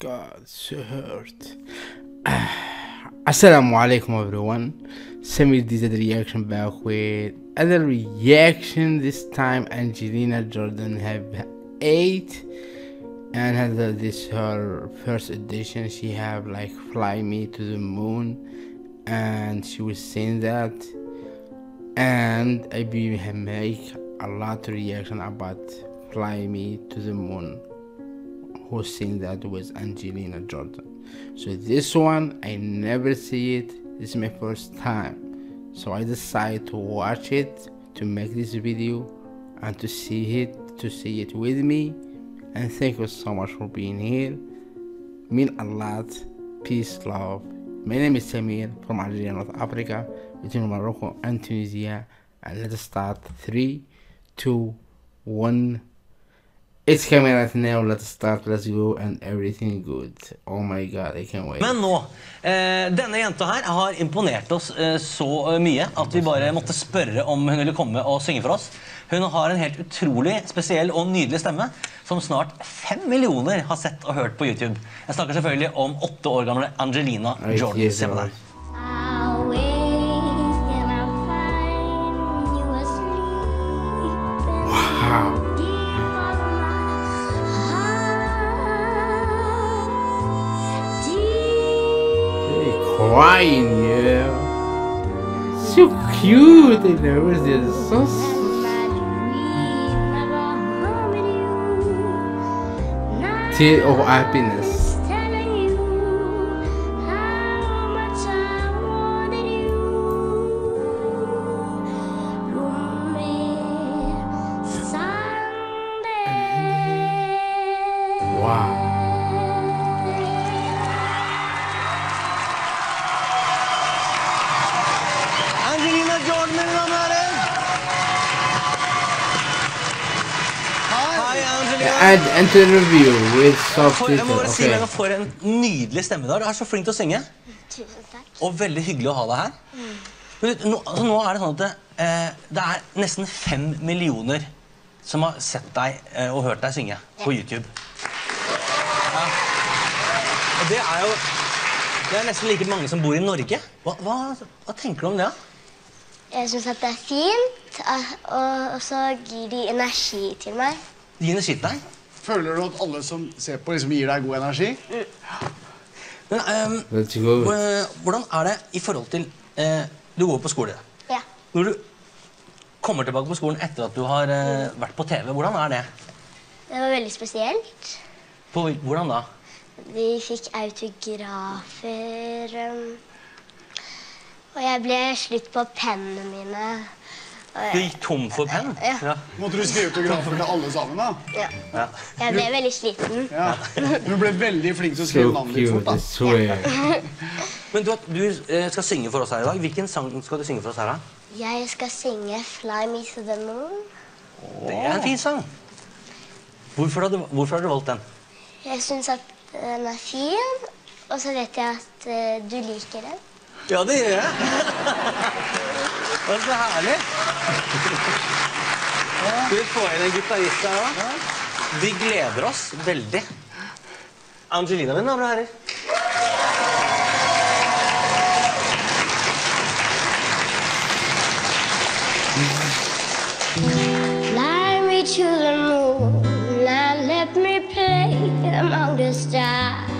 God, so hurt. Assalamu alaikum everyone. Samir did a reaction back with other reaction. This time Angelina Jordan have eight and has this her first edition. She have like fly me to the moon and she was saying that and I be make a lot of reaction about fly me to the moon who that was Angelina Jordan. So this one I never see it. This is my first time. So I decided to watch it to make this video and to see it to see it with me. And thank you so much for being here. Mean a lot. Peace, love. My name is Samir from Algeria, North Africa, between Morocco and Tunisia. And let's start. Three, two, one. It's coming right now. Let's start. Let's go. And everything good. Oh my god, I can't wait. Men nå, eh, denne jenta her har imponert oss eh, så eh, mye at vi bare måtte spørre om hun ville komme og synge for oss. Hun har en helt utrolig spesiell og nydelig stemme som snart fem millioner har sett og hørt på YouTube. Jeg snakker selvfølgelig om åtte år gamle Angelina Jordan. Se på. So s- in my dream, never harming you. Night tear of happiness. Jordan, mine damer og herrer. Hei, Angelina. Add interview with For, jeg må subtitle. bare si Okay. For en nydelig stemme du har. Du er så flink til å synge. Tusen takk. Og veldig hyggelig å ha deg her. Men nå, altså, nå er det sånn at det, eh, det er nesten fem millioner som har sett deg eh, og hørt deg synge på YouTube. Ja. Og det er jo det er nesten like mange som bor i Norge. Hva, hva, hva tenker du om det? da? Jeg syns at det er fint, og, og så gir de energi til meg. De gir energi til deg. Føler du at alle som ser på, liksom gir deg god energi? Men ehm, Let's go. eh, hvordan er det i forhold til uh, Du går på skole. Ja. Når du kommer tilbake på skolen etter at du har uh, vært på TV, hvordan er det? Det var veldig spesielt. På, hvordan da? Vi fikk autografer. um, Og jeg ble slutt på pennene mine. Og Du gikk tom for penn? Ja. Måtte du skrive autografer til alle sammen? da? ja. Ja. jeg ble veldig sliten. Ja. Du ble veldig flink til å So skrive navnet ditt fort. Da. swear. Men du, du eh, skal synge for oss her i dag. Hvilken sang skal du synge for oss her? da? Jeg skal synge 'Fly Me to the Moon'. Det er en fin sang. Hvorfor har du, hvorfor har du valgt den? Jeg syns at den er fin, og så vet jeg at eh, du liker den. Ja, det gjør jeg. Det er så herlig. Skal vi få inn en gitarist her òg? Vi gleder oss veldig. Angelina, mine damer og herrer. Fly me to the moon and let me play among the stars.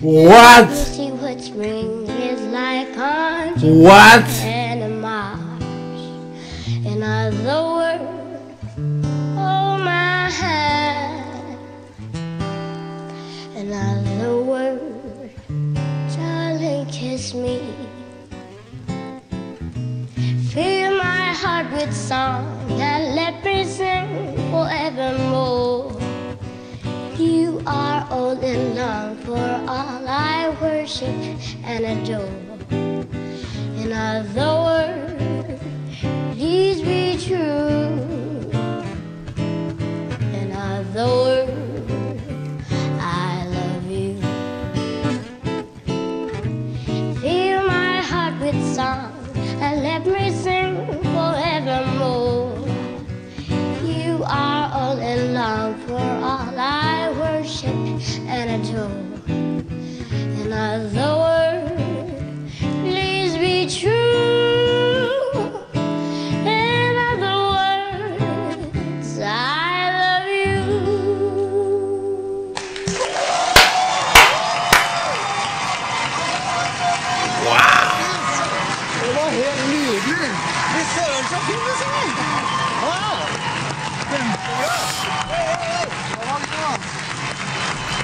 What? See what spring What? In other words, hold my hand. In other words, darling, kiss me. Fill my heart with song and let me sing forevermore. You are all in love for all I worship and adore. In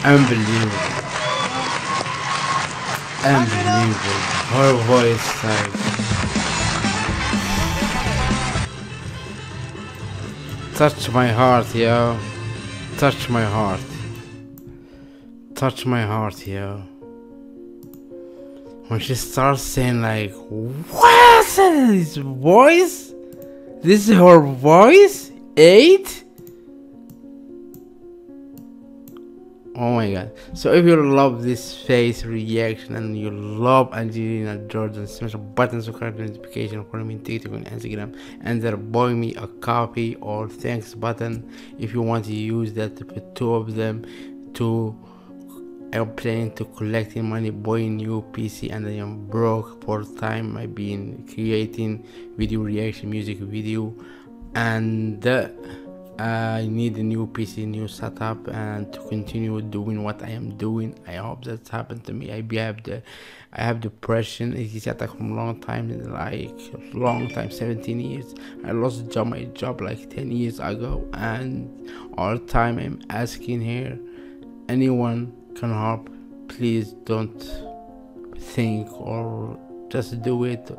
Unbelievable. Unbelievable. Her voice, like. Touch my heart, yo. Touch my heart. Touch my heart, yo. When she starts saying, like, what is this voice? This is her voice? Eight? Oh my god. So if you love this face reaction and you love Angelina Jordan, smash the button subscribe to notification follow me on TikTok and Instagram and then buy me a coffee or thanks button if you want to use that to two of them to I'm planning to collecting money buying new PC and I am broke for time. I've been creating video reaction music video and uh, I need a new PC new setup and to continue doing what I am doing. I hope that's happened to me. I have the I have depression. It is attack from long time like long time 17 years. I lost job my job like 10 years ago and all time I'm asking here anyone can help please don't think or just do it.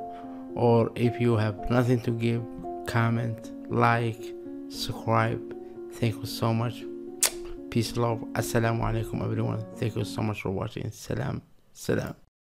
Or if you have nothing to give comment like subscribe. Thank you so much. Peace love. Assalamu alaikum everyone. Thank you so much for watching. Salam salam